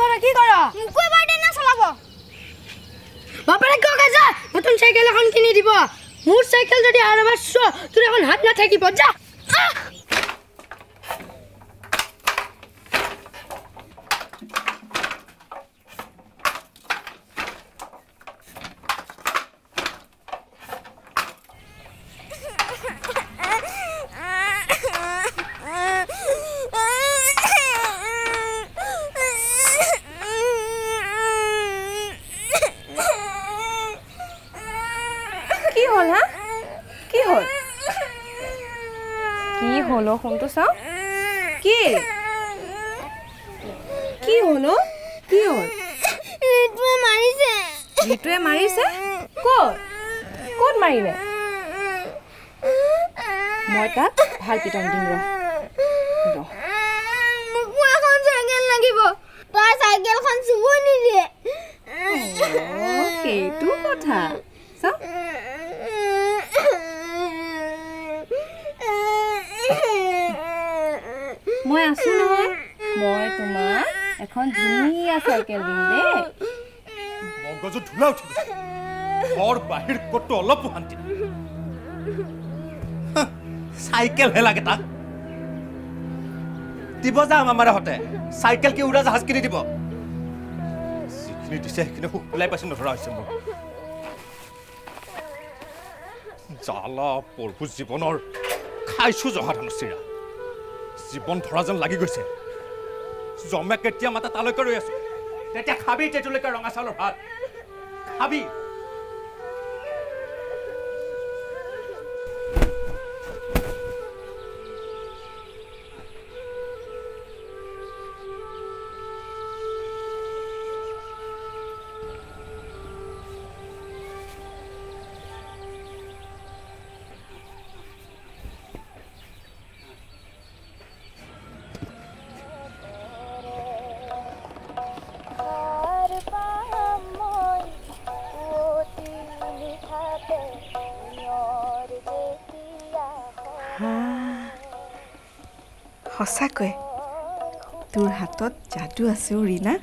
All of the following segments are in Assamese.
কৰা কি কৰা মোকো এবাৰ দে না চলাব। বাপেৰে কিয় কাজা নতুন চাইকেল এখন কিনি দিব। মোৰ চাইকেল যদি আৰু এবাৰ চোৱা তোৰ এখন হাত নাথাকিব যা আহ! কি হ'ল হা কি হ'ল অ' ফোনটো চাওঁ? কি? কি হ'ল? অ' কি হ'ল? ঋতুৱে মাৰিছে। ঋতুৱে মাৰিছে? ক'ত? ক'ত মাৰিলে? মই তাক ভাল পিটন দিম ৰ। মোকো এখন চাইকেল লাগিব। তাৰ চাইকেলখন চুব নিদিয়ে। সেইটো কথা। চাওঁ। মই আছোঁ নহয় মই তোমাক এখন ধুনীয়া চাইকেল দিম দেই মগজু ধূলা উঠি গৈছে ঘৰ বাহিৰ ক'তো অলপো শান্তি নাই। হাহ, চাইকেলহে লাগে তাক দিব যাম আমাৰ হতে চাইকেল কি উৰা জাহাজ কিনি দিব যিখিনি দিছে সেইখিনি পেলাই পাইছে নধৰা হৈছে মোৰ জ্বালা প্ৰভু জীৱনৰ খাইছো জহা ধানৰ চিৰা জীৱন ধৰা যেন লাগি গৈছে। জমে কেতিয়া মাতা তালৈকে ৰৈ আছো। তেতিয়া খাবি তেতুলৈকে ৰঙা চাউলৰ ভাত। খাবি। সঁচাকৈ। তোৰ হাতত যাদু আছে অ' ৰীণা।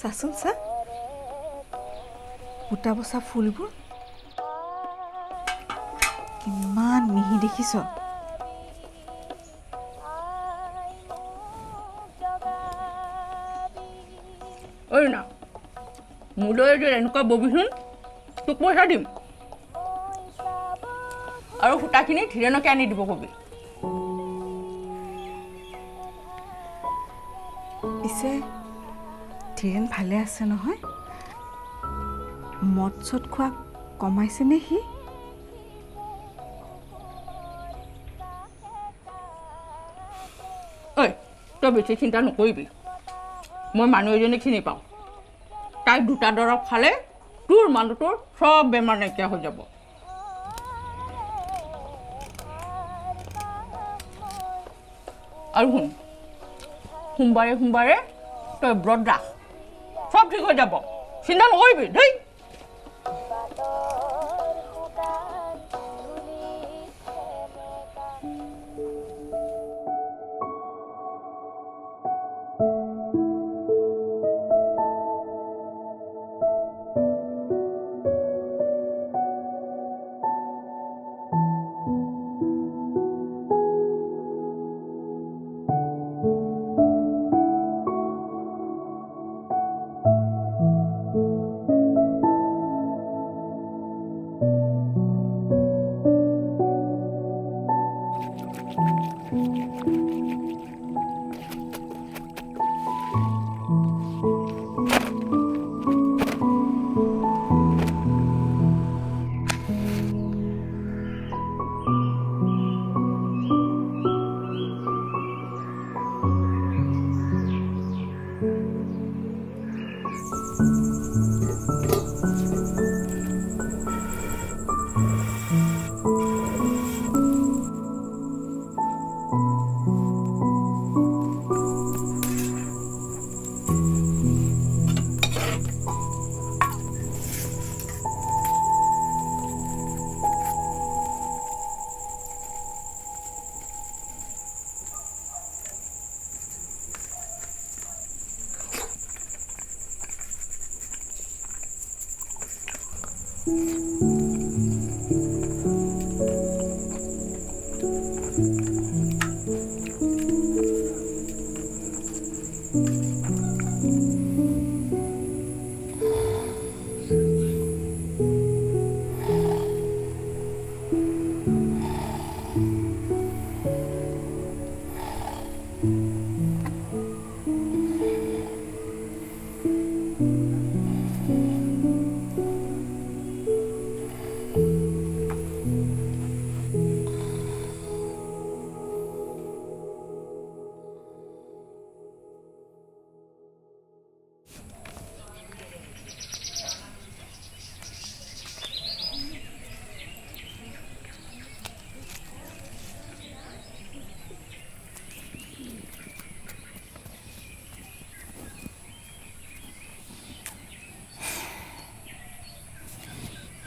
চাচোন চা। বুটা বচা ফুলবোৰ। কিমান মিহি দেখিছ। না মোলৈ এনেকুৱা ববিচোন তোক পইচা দিম। আৰু সূতাখিনি ধীৰেণকে আনি দিব কবি পিছে ধীৰেণ ভালে আছে নহয়? মদ চদ খোৱা কমাইছেনে সি? ঐ তই বেছি চিন্তা নকৰিবি। মই মানুহ এজনী চিনি পাওঁ। তাইক দুটা দৰৱ খালে তোৰ মানুহটোৰ চব বেমাৰ নাইকিয়া হৈ যাব। আৰু শুন সোমবাৰে সোমবাৰে তই ব্ৰত ৰাখ। চব ঠিক হৈ যাব। চিন্তা নকৰিবি দেই।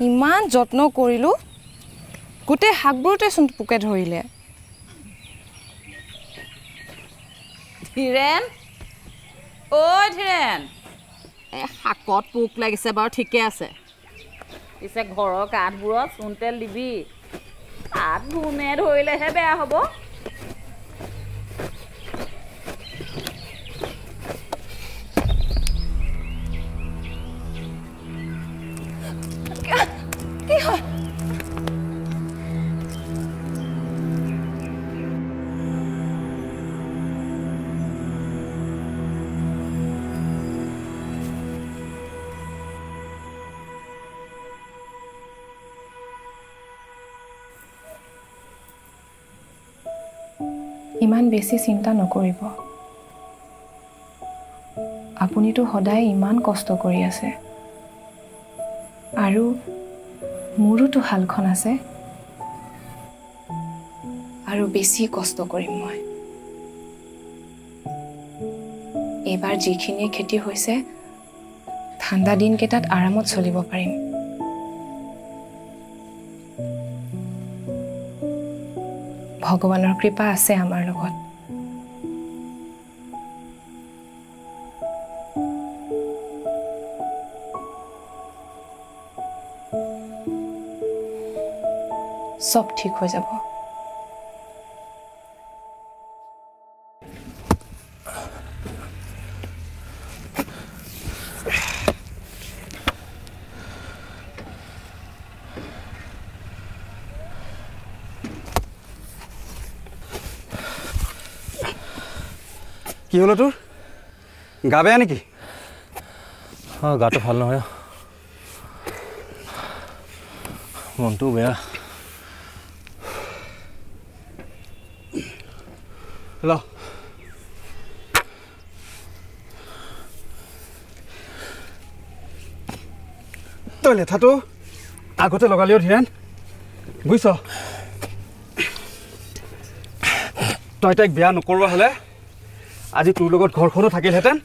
ইমান যত্ন কৰিলোঁ গোটেই শাকবোৰতে চোন পোকে ধৰিলে। ধীৰেণ? ঐ ধীৰেণ। এই শাকত পোক লাগিছে বাৰু ঠিকে আছে। পিছে ঘৰৰ কাঠবোৰত চূণ তেল দিবি। কাঠ ঘূণে ধৰিলেহে বেয়া হ'ব। ইমান বেছি চিন্তা নকৰিব। আপুনিতো সদায় ইমান কষ্ট কৰি আছে। আৰু মোৰোতো শালখন আছে। আৰু বেছি কষ্ট কৰিম মই। এইবাৰ যিখিনি খেতি হৈছে ঠাণ্ডা দিনকেইটাত আৰামত চলিব পাৰিম। ভগৱানৰ কৃপা আছে আমাৰ লগত। চব ঠিক হৈ যাব। কি হ'ল তোৰ? গা বেয়া নেকি? অঁ গাটো ভাল নহয় মনটো বেয়া। ল তই লেঠাটো আগতে লগালিও ধীৰেণ বুজিছ তই তাইক বেয়া নকৰোৱা হ'লে আজি তোৰ লগত ঘৰখনো থাকিলহেঁতেন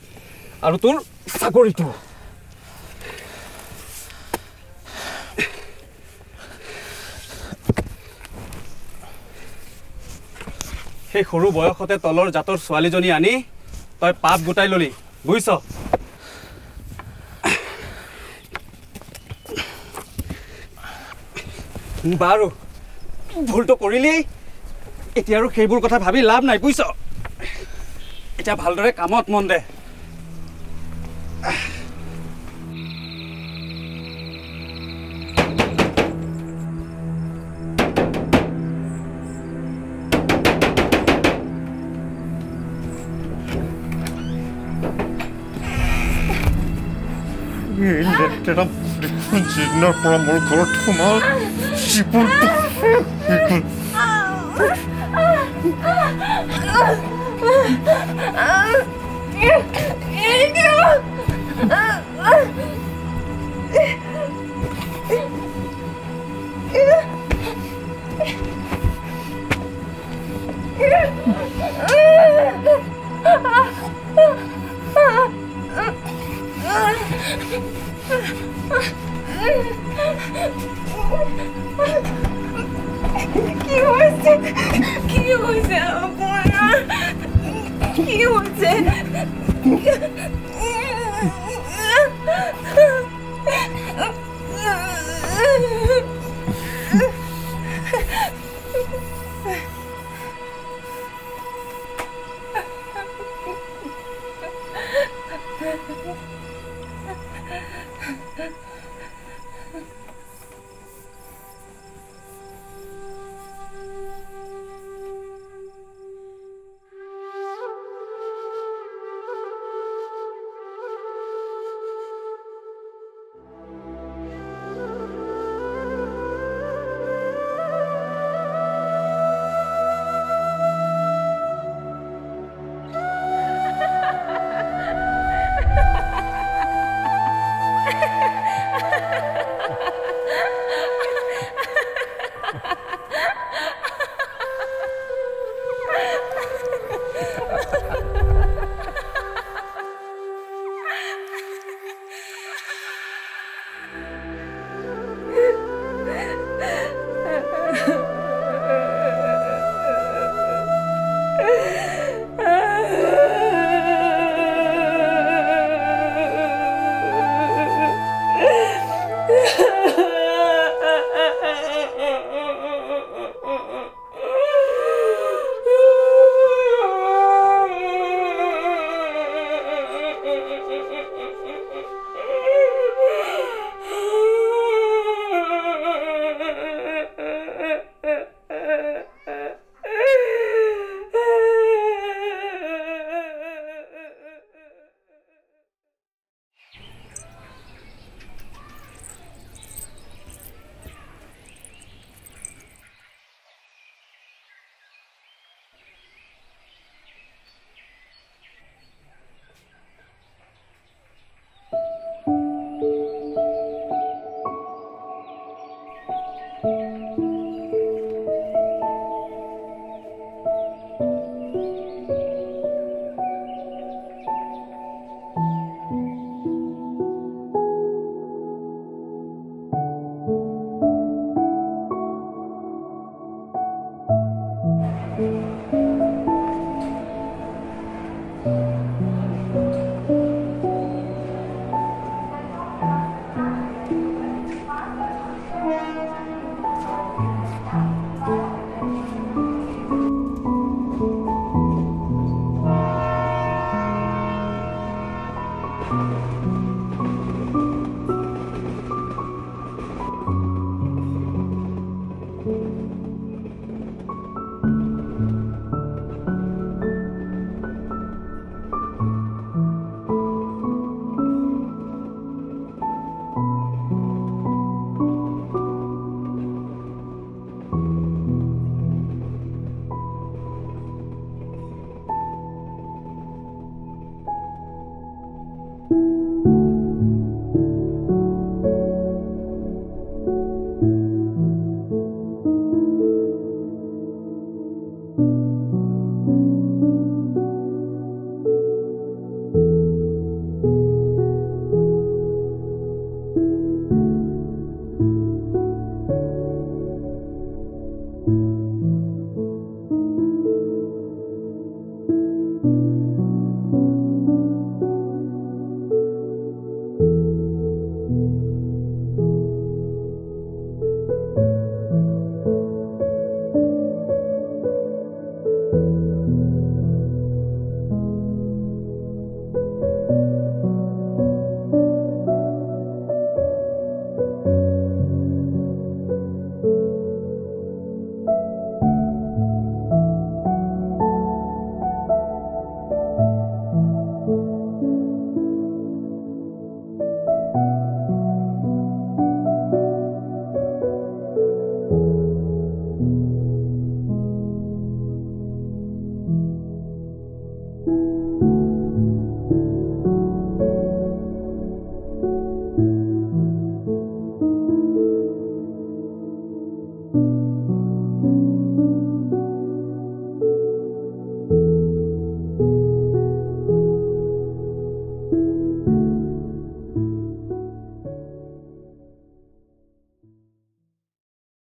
আৰু তোৰ চাকৰিটো। সেই সৰু বয়সতে তলৰ জাতৰ ছোৱালীজনী আনি তই পাপ গোটাই ললি বুজিছ বাৰু ভুলটো কৰিলি? এতিয়া আৰু সেইবোৰ কথা ভাবি লাভ নাই বুজিছ এতিয়া ভালদৰে কামত মন দে লেতেৰা যিদিনাৰ পৰা মোৰ ঘৰত সোমাল জীৱনটো কি হৈছে কি কি হৈছে